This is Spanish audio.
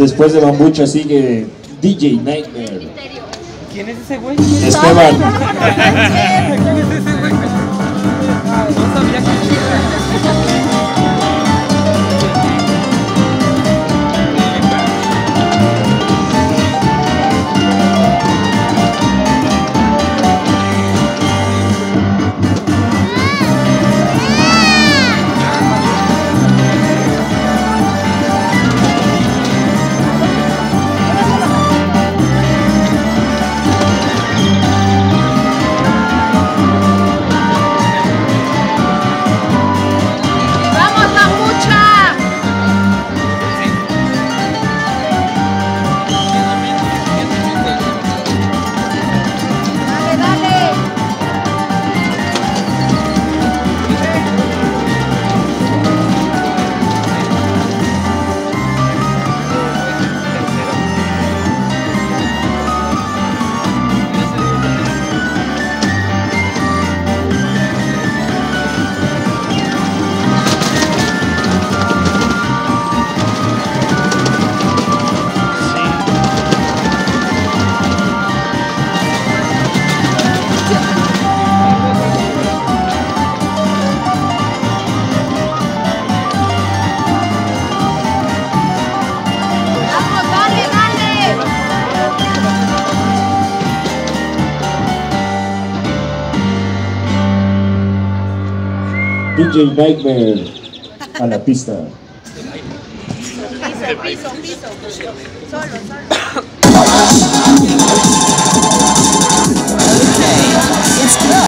Después de Bambucha sigue DJ Nightmare. ¿Quién es ese güey? Esteban. ¿Quién es ese güey? DJ Nightmare a la pista. Piso, piso, piso. Solo, solo.